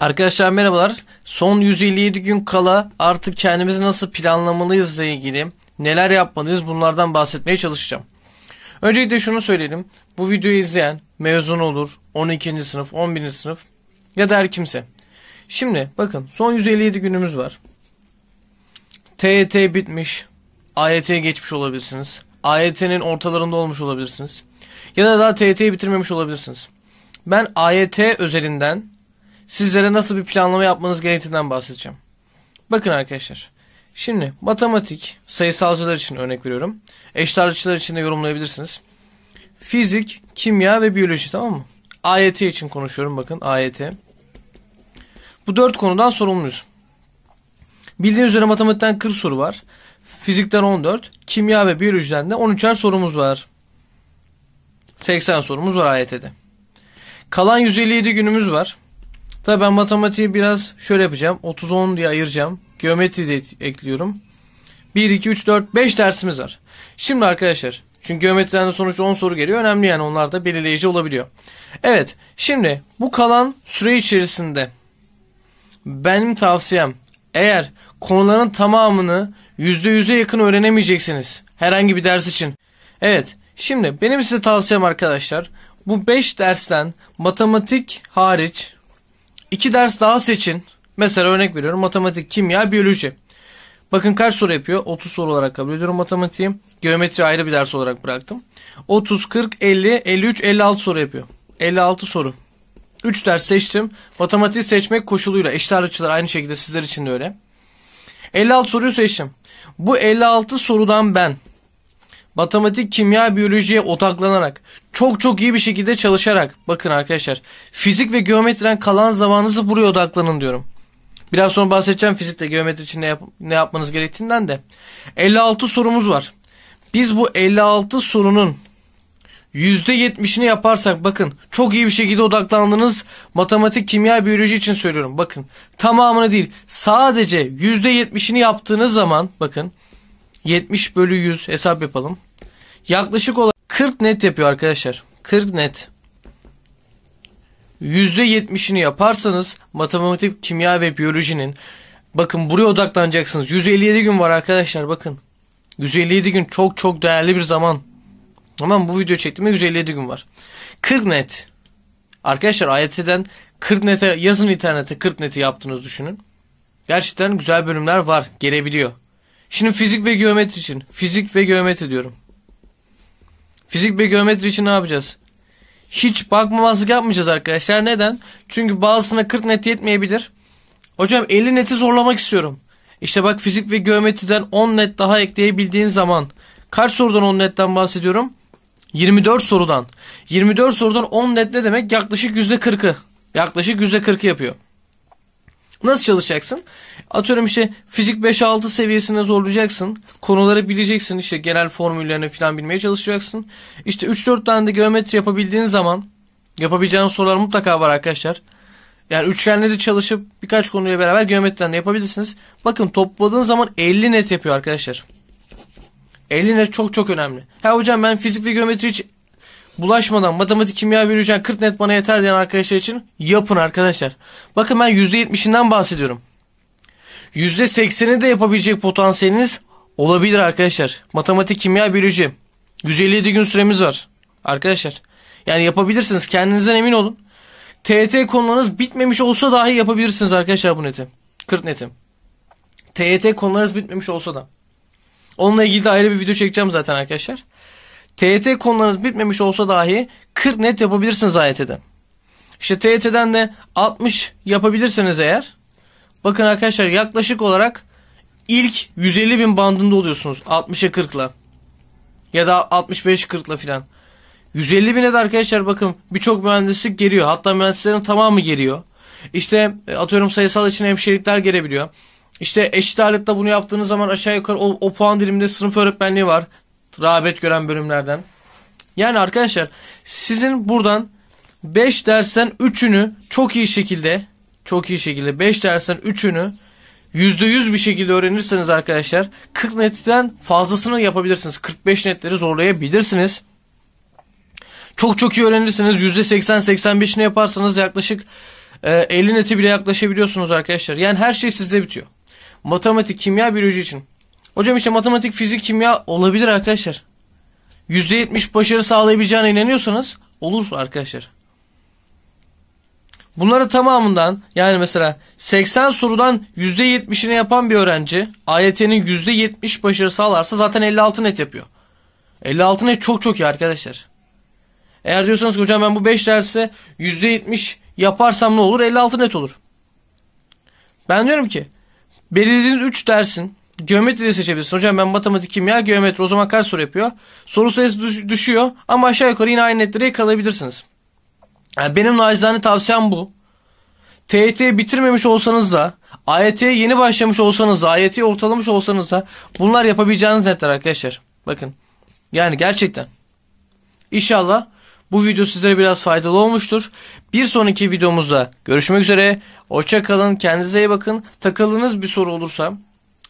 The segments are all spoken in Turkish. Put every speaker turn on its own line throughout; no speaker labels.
Arkadaşlar merhabalar. Son 157 gün kala artık kendimizi nasıl planlamalıyız ile ilgili neler yapmalıyız bunlardan bahsetmeye çalışacağım. Öncelikle şunu söyleyelim. Bu videoyu izleyen mezun olur, 12. sınıf, 11. sınıf ya da her kimse. Şimdi bakın son 157 günümüz var. TET bitmiş, AYT'ye geçmiş olabilirsiniz. AYT'nin ortalarında olmuş olabilirsiniz. Ya da daha TET'yi bitirmemiş olabilirsiniz. Ben AYT özelinden sizlere nasıl bir planlama yapmanız gerektiğinden bahsedeceğim. Bakın arkadaşlar. Şimdi matematik, sayısalcılar için örnek veriyorum. Eşit ağırlıkçılar için de yorumlayabilirsiniz. Fizik, kimya ve biyoloji tamam mı? AYT için konuşuyorum bakın AYT. Bu dört konudan sorumluyuz. Bildiğiniz üzere matematikten 40 soru var. Fizikten 14, kimya ve biyolojiden de 13'er sorumuz var. 80 sorumuz var AYT'de. Kalan 157 günümüz var. Tabii ben matematiği biraz şöyle yapacağım. 30-10 diye ayıracağım. Geometri de ekliyorum. 1, 2, 3, 4, 5 dersimiz var. Şimdi arkadaşlar. Çünkü geometriden de sonuçta 10 soru geliyor. Önemli yani onlar da belirleyici olabiliyor. Evet. Şimdi bu kalan süre içerisinde benim tavsiyem eğer konuların tamamını %100'e yakın öğrenemeyeceksiniz herhangi bir ders için. Evet. Şimdi benim size tavsiyem arkadaşlar bu 5 dersten matematik hariç İki ders daha seçin. Mesela örnek veriyorum matematik, kimya, biyoloji. Bakın kaç soru yapıyor? 30 soru olarak kabul ediyorum matematiği. Geometri ayrı bir ders olarak bıraktım. 30, 40, 50, 53, 56 soru yapıyor. 56 soru. 3 ders seçtim. Matematiği seçmek koşuluyla. Eşit ağırlıkçılar aynı şekilde sizler için de öyle. 56 soruyu seçtim. Bu 56 sorudan ben matematik, kimya, biyolojiye odaklanarak, çok çok iyi bir şekilde çalışarak, bakın arkadaşlar, fizik ve geometriden kalan zamanınızı buraya odaklanın diyorum. Biraz sonra bahsedeceğim fizikte geometri için ne, yap ne yapmanız gerektiğinden de. 56 sorumuz var. Biz bu 56 sorunun %70'ini yaparsak bakın çok iyi bir şekilde odaklandınız matematik, kimya, biyoloji için söylüyorum. Bakın tamamını değil sadece %70'ini yaptığınız zaman bakın 70 bölü 100 hesap yapalım. Yaklaşık olarak 40 net yapıyor arkadaşlar. 40 net. %70'ini yaparsanız matematik, kimya ve biyolojinin bakın buraya odaklanacaksınız. 157 gün var arkadaşlar bakın. 157 gün çok çok değerli bir zaman. Tamam bu video çektiğimde 157 gün var. 40 net. Arkadaşlar AYT'den 40 nete yazın internete 40 neti yaptığınızı düşünün. Gerçekten güzel bölümler var. Gelebiliyor. Şimdi fizik ve geometri için. Fizik ve geometri diyorum. Fizik ve geometri için ne yapacağız? Hiç bakmamazlık yapmayacağız arkadaşlar. Neden? Çünkü bazısına 40 net yetmeyebilir. Hocam 50 neti zorlamak istiyorum. İşte bak fizik ve geometriden 10 net daha ekleyebildiğin zaman kaç sorudan 10 netten bahsediyorum? 24 sorudan. 24 sorudan 10 net ne demek? Yaklaşık %40'ı. Yaklaşık %40'ı yapıyor. Nasıl çalışacaksın? Atıyorum işte fizik 5-6 seviyesinde zorlayacaksın. Konuları bileceksin. işte genel formüllerini falan bilmeye çalışacaksın. İşte 3-4 tane de geometri yapabildiğin zaman yapabileceğin sorular mutlaka var arkadaşlar. Yani üçgenleri çalışıp birkaç konuyla beraber geometriden de yapabilirsiniz. Bakın topladığın zaman 50 net yapıyor arkadaşlar. 50 net çok çok önemli. Ha hocam ben fizik ve geometri hiç bulaşmadan matematik, kimya, biyoloji 40 net bana yeter diyen arkadaşlar için yapın arkadaşlar. Bakın ben %70'inden bahsediyorum. %80'i de yapabilecek potansiyeliniz olabilir arkadaşlar. Matematik, kimya, biyoloji. 157 gün süremiz var. Arkadaşlar. Yani yapabilirsiniz. Kendinizden emin olun. TET konularınız bitmemiş olsa dahi yapabilirsiniz arkadaşlar bu neti. 40 neti. TET konularınız bitmemiş olsa da. Onunla ilgili de ayrı bir video çekeceğim zaten arkadaşlar. TYT konularınız bitmemiş olsa dahi 40 net yapabilirsiniz AYT'den. İşte TYT'den de 60 yapabilirseniz eğer bakın arkadaşlar yaklaşık olarak ilk 150 bin bandında oluyorsunuz 60'a 40'la ya da 65-40'la filan. 150 bine de arkadaşlar bakın birçok mühendislik geliyor. Hatta mühendislerin tamamı geliyor. İşte e, atıyorum sayısal için hemşirelikler gelebiliyor. İşte eşit ağırlıkta bunu yaptığınız zaman aşağı yukarı o, o puan diliminde sınıf öğretmenliği var rağbet gören bölümlerden. Yani arkadaşlar sizin buradan 5 dersten 3'ünü çok iyi şekilde çok iyi şekilde 5 dersten 3'ünü %100 bir şekilde öğrenirseniz arkadaşlar 40 netten fazlasını yapabilirsiniz. 45 netleri zorlayabilirsiniz. Çok çok iyi öğrenirsiniz. %80-85'ini yaparsanız yaklaşık e, 50 neti bile yaklaşabiliyorsunuz arkadaşlar. Yani her şey sizde bitiyor. Matematik, kimya, biyoloji için. Hocam işte matematik, fizik, kimya olabilir arkadaşlar. %70 başarı sağlayabileceğine inanıyorsanız olur arkadaşlar. Bunları tamamından yani mesela 80 sorudan %70'ini yapan bir öğrenci AYT'nin %70 başarı sağlarsa zaten 56 net yapıyor. 56 net çok çok iyi arkadaşlar. Eğer diyorsanız ki hocam ben bu 5 dersi %70 yaparsam ne olur? 56 net olur. Ben diyorum ki belirlediğiniz 3 dersin geometri de seçebilirsin. Hocam ben matematik, kimya, geometri o zaman kaç soru yapıyor? Soru sayısı düş- düşüyor ama aşağı yukarı yine aynı netlere yakalayabilirsiniz. Yani benim nacizane tavsiyem bu. TYT bitirmemiş olsanız da AYT'ye yeni başlamış olsanız da AYT'yi ortalamış olsanız da bunlar yapabileceğiniz netler arkadaşlar. Bakın yani gerçekten. İnşallah bu video sizlere biraz faydalı olmuştur. Bir sonraki videomuzda görüşmek üzere. Hoşça kalın. Kendinize iyi bakın. Takıldığınız bir soru olursa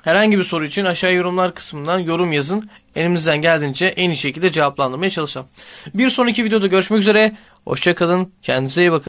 herhangi bir soru için aşağı yorumlar kısmından yorum yazın. Elimizden geldiğince en iyi şekilde cevaplandırmaya çalışacağım. Bir sonraki videoda görüşmek üzere. Hoşça kalın. Kendinize iyi bakın.